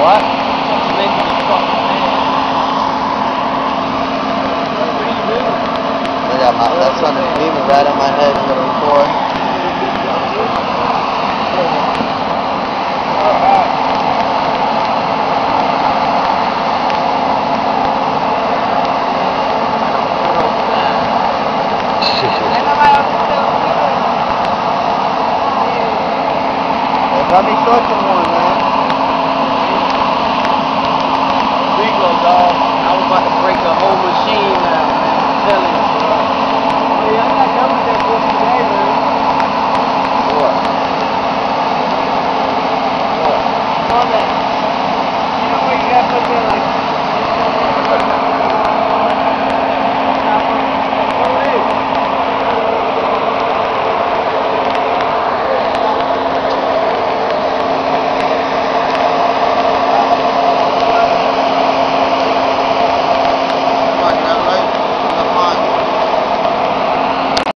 What? Yeah, my, that's something beaming right in my head from before. Let me clutching one, man. Rico, dog. I was about to break the whole machine now, man. I'm telling you, bro. Oh, hey, I got done with that book today, man. What? What? Love that.